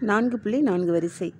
நான்கு புள்ளி நான்கு வரிசை.